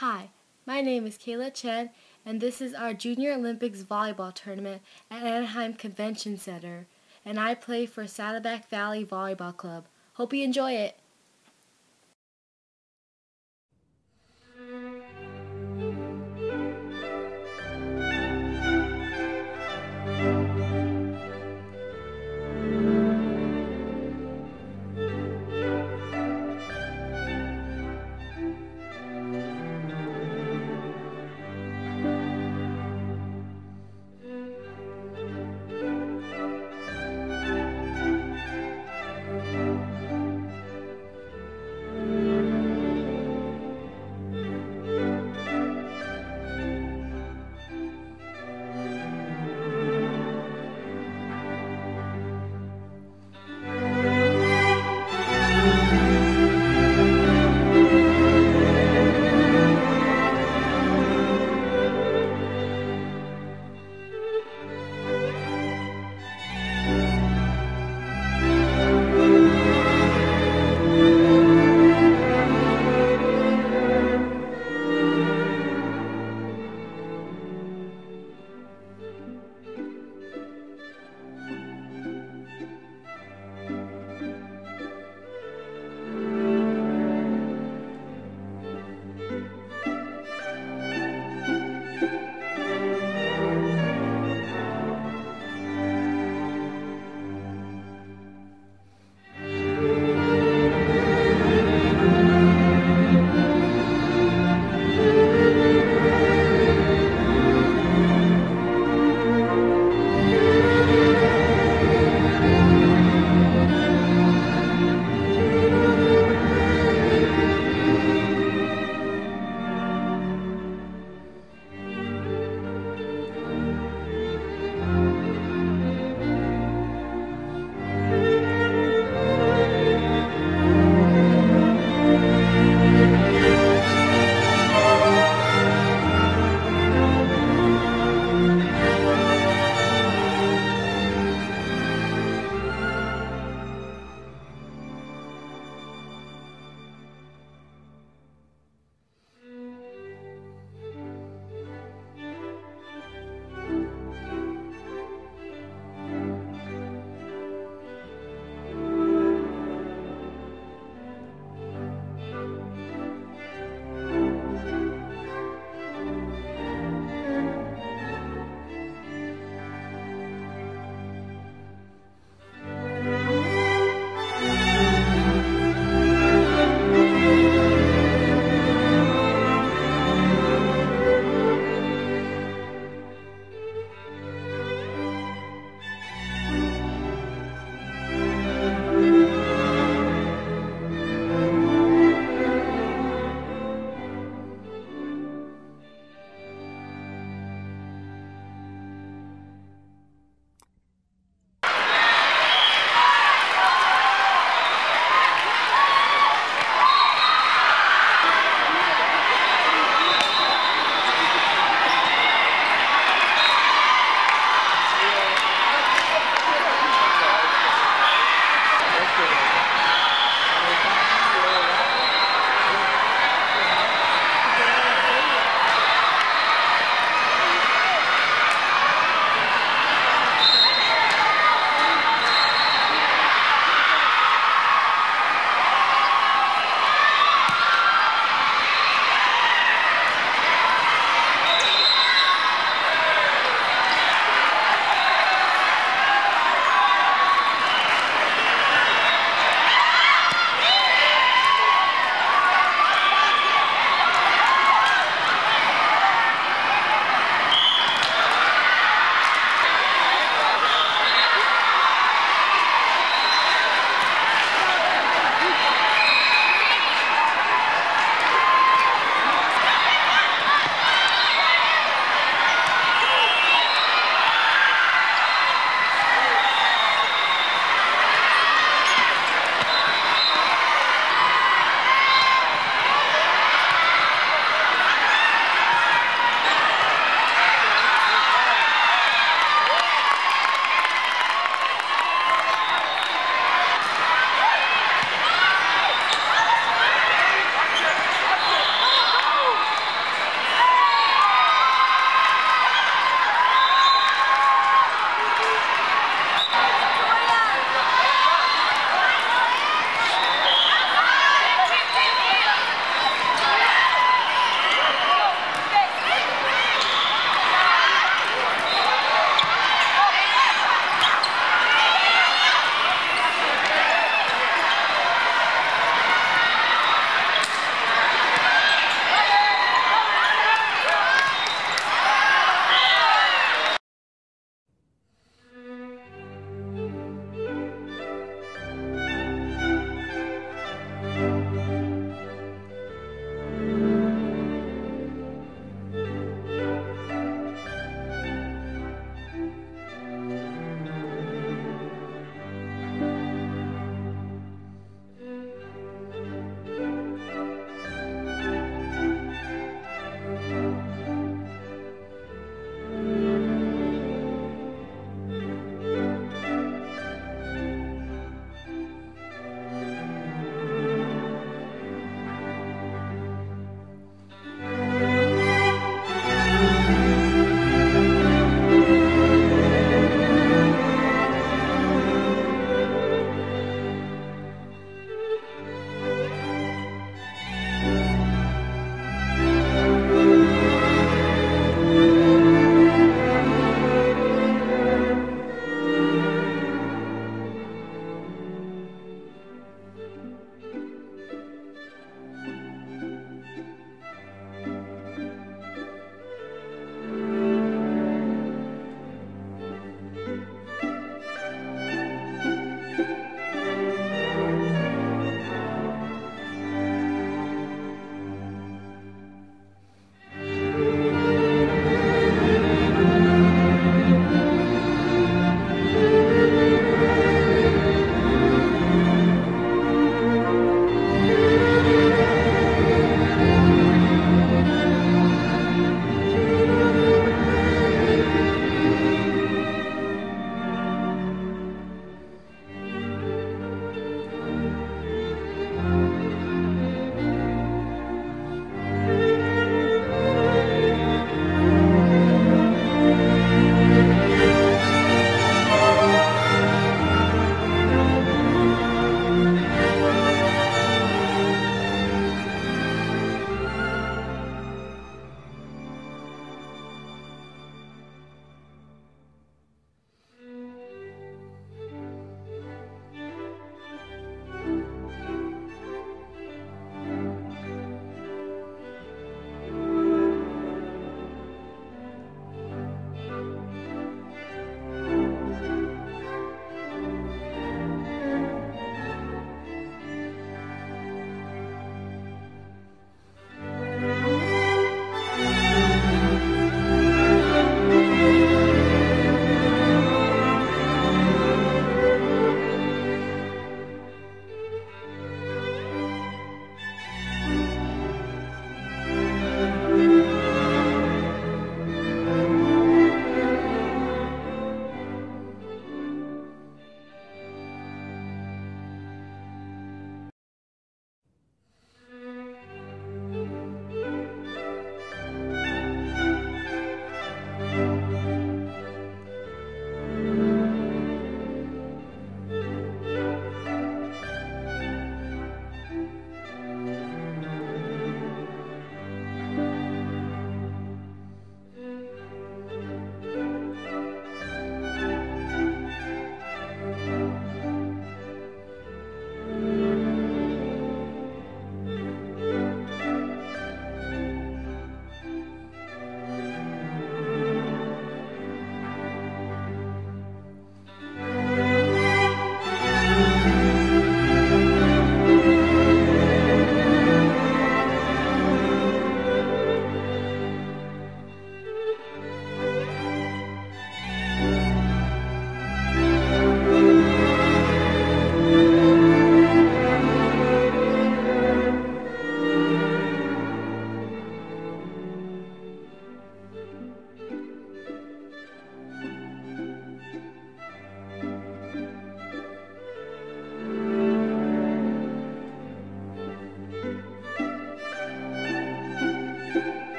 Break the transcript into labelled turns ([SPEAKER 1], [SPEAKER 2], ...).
[SPEAKER 1] Hi, my name is Kayla Chen, and this is our Junior Olympics volleyball tournament at Anaheim Convention Center, and I play for Saddleback Valley Volleyball Club. Hope you enjoy it.